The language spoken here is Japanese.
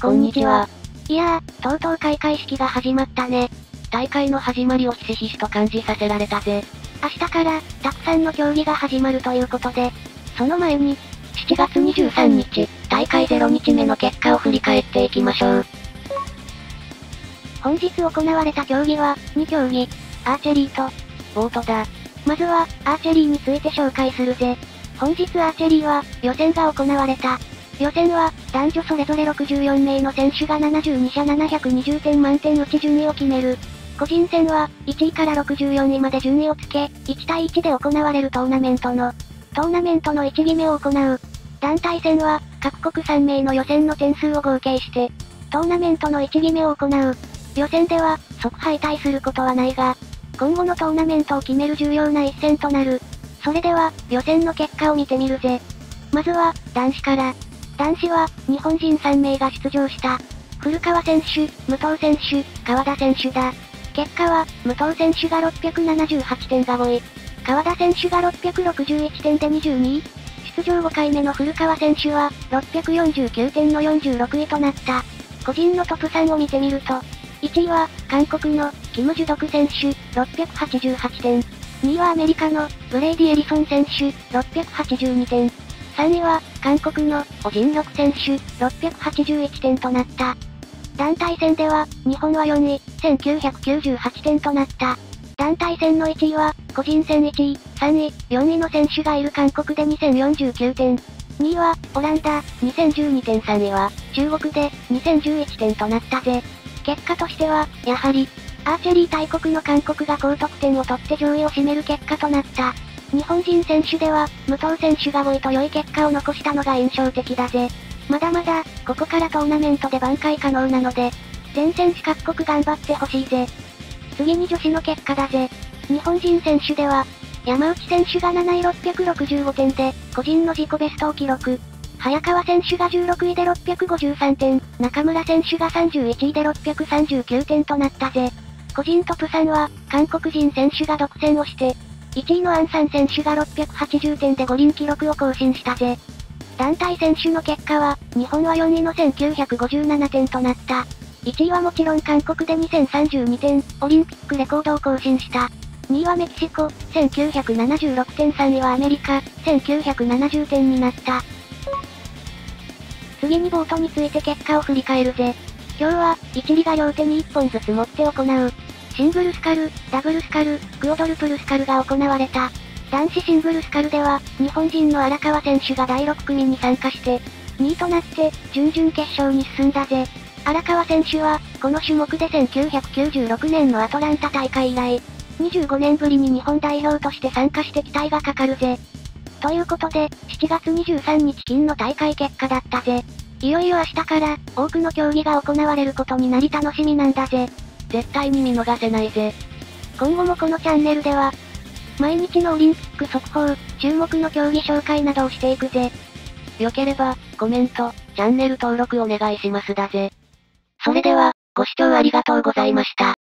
こんにちは。いやー、とうとう開会式が始まったね。大会の始まりをひしひしと感じさせられたぜ。明日から、たくさんの競技が始まるということで、その前に、7月23日、大会0日目の結果を振り返っていきましょう。本日行われた競技は、2競技、アーチェリーと、ボートだ。まずは、アーチェリーについて紹介するぜ。本日アーチェリーは、予選が行われた。予選は、男女それぞれ64名の選手が72社720点満点うち順位を決める。個人戦は、1位から64位まで順位をつけ、1対1で行われるトーナメントの、トーナメントの1決めを行う。団体戦は、各国3名の予選の点数を合計して、トーナメントの1決めを行う。予選では、即敗退することはないが、今後のトーナメントを決める重要な一戦となる。それでは、予選の結果を見てみるぜ。まずは、男子から。男子は、日本人3名が出場した。古川選手、武藤選手、川田選手だ。結果は、武藤選手が678点が5位。川田選手が661点で22位。出場5回目の古川選手は、649点の46位となった。個人のトップ3を見てみると、1位は、韓国の、キム・ジュドク選手、688点。2位はアメリカの、ブレイディ・エリソン選手、682点。3位は、韓国の、オジンリョク選手、681点となった。団体戦では、日本は4位、1998点となった。団体戦の1位は、個人戦1位、3位、4位の選手がいる韓国で2049点。2位は、オランダ、2012点3位は、中国で、2011点となったぜ。結果としては、やはり、アーチェリー大国の韓国が高得点を取って上位を占める結果となった。日本人選手では、武藤選手が5位と良い結果を残したのが印象的だぜ。まだまだ、ここからトーナメントで挽回可能なので、全選手各国頑張ってほしいぜ。次に女子の結果だぜ。日本人選手では、山内選手が7位665点で、個人の自己ベストを記録。早川選手が16位で653点、中村選手が31位で639点となったぜ。個人トップ3は、韓国人選手が独占をして、1位のアンサン選手が680点で五輪記録を更新したぜ。団体選手の結果は、日本は4位の1957点となった。1位はもちろん韓国で2032点、オリンピックレコードを更新した。2位はメキシコ、1976点3位はアメリカ、1970点になった。次にボートについて結果を振り返るぜ。今日は、一里が両手に1本ずつ持って行う。シングルスカル、ダブルスカル、クオドルプルスカルが行われた。男子シングルスカルでは、日本人の荒川選手が第6組に参加して、2位となって、準々決勝に進んだぜ。荒川選手は、この種目で1996年のアトランタ大会以来、25年ぶりに日本代表として参加して期待がかかるぜ。ということで、7月23日金の大会結果だったぜ。いよいよ明日から、多くの競技が行われることになり楽しみなんだぜ。絶対に見逃せないぜ。今後もこのチャンネルでは、毎日のオリンピック速報、注目の競技紹介などをしていくぜ。よければ、コメント、チャンネル登録お願いしますだぜ。それでは、ご視聴ありがとうございました。